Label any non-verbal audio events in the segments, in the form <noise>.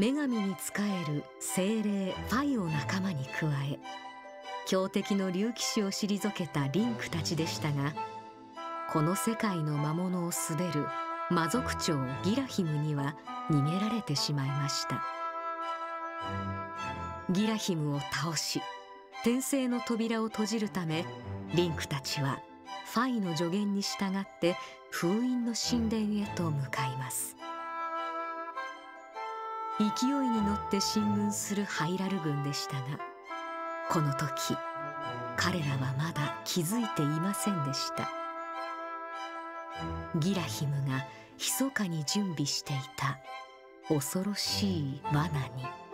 女神に仕える精霊ファイを仲間に加え強敵の竜騎士を退けたリンクたちでしたがこの世界の魔物を滑る魔族長ギラヒムには逃げられてしまいました。ギラヒムを倒し転生の扉を閉じるためリンクたちはファイの助言に従って封印の神殿へと向かいます。勢いに乗って進軍するハイラル軍でしたがこの時彼らはまだ気づいていませんでした。ギラヒムが密かに準備していた恐ろしい罠に。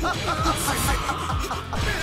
最高!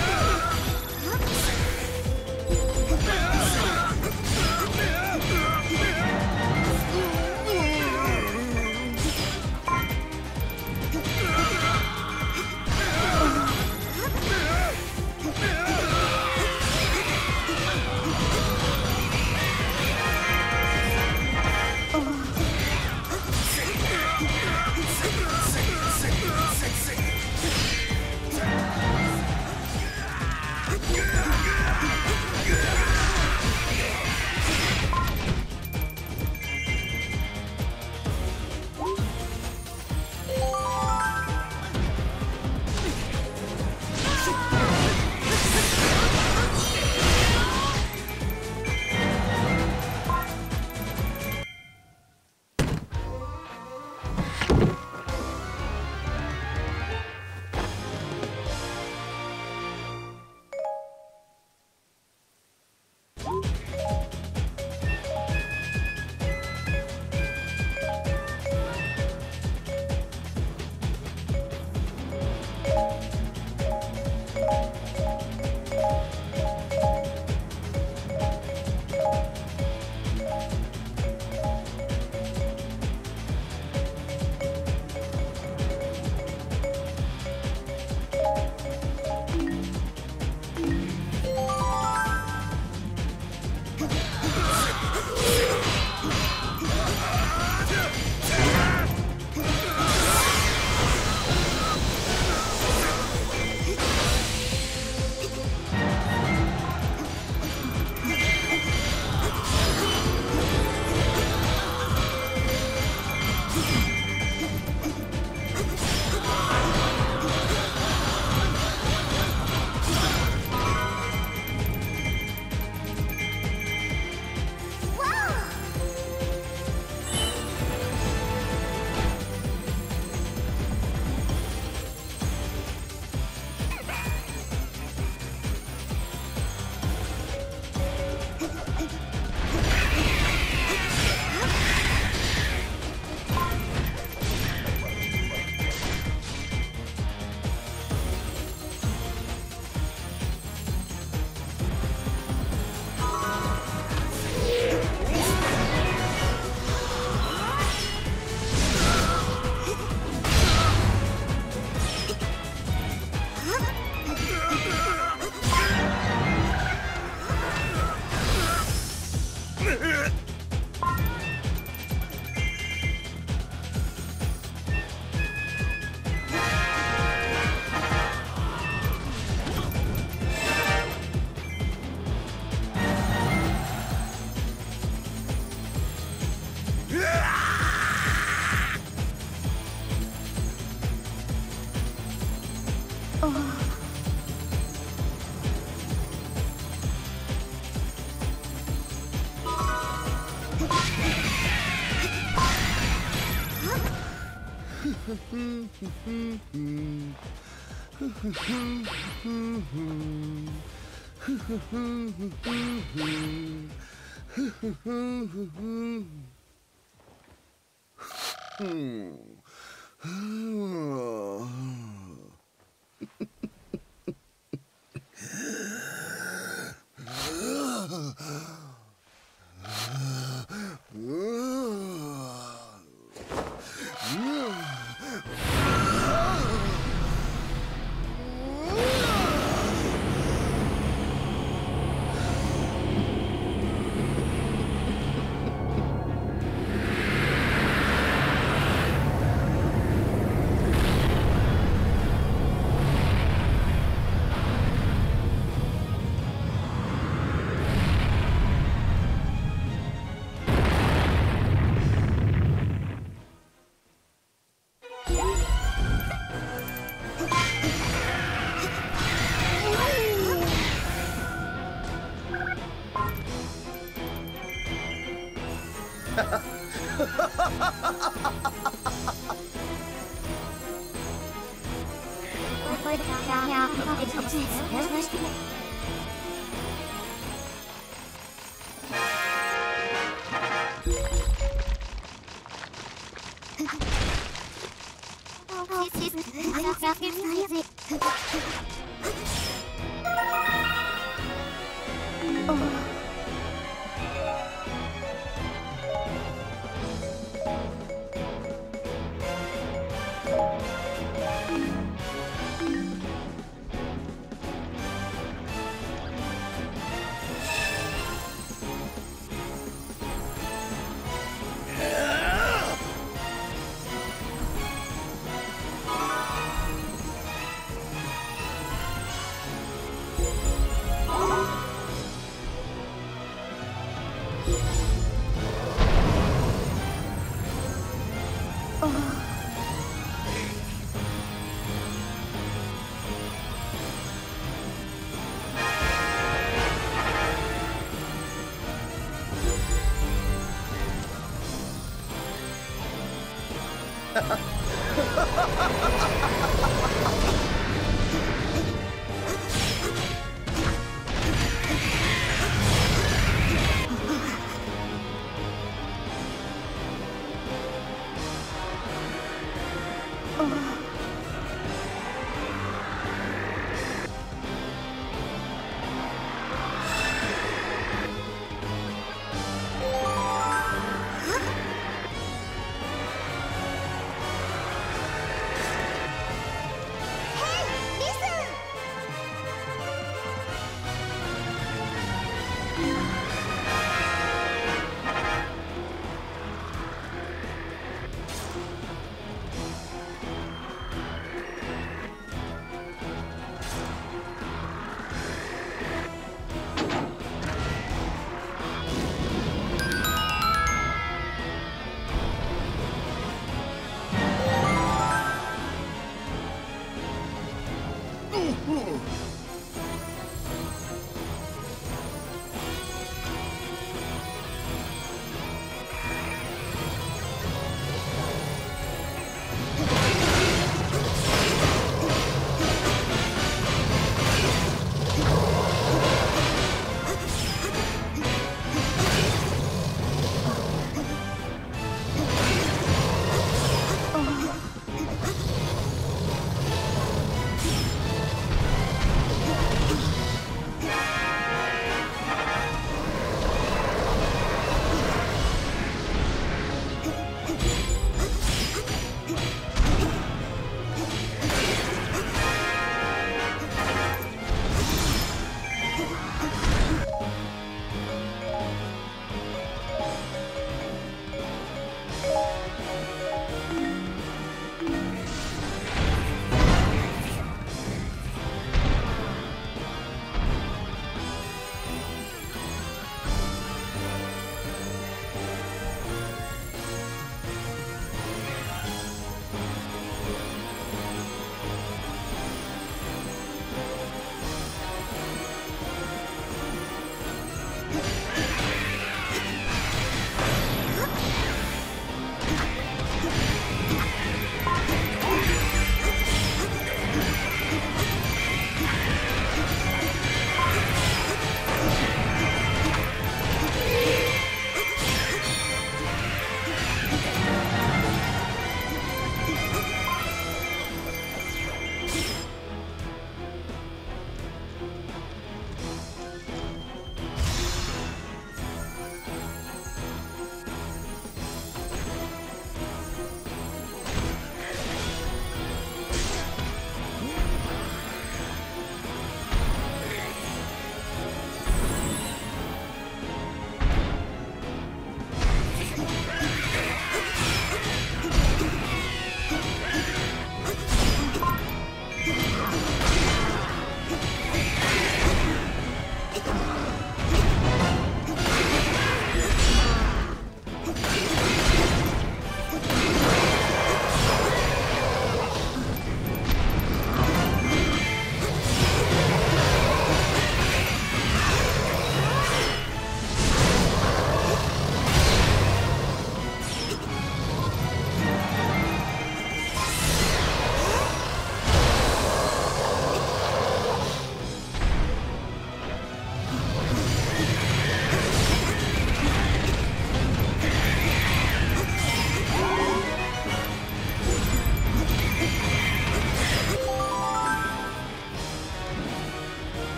こ <laughs>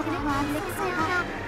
私の車はめくさいから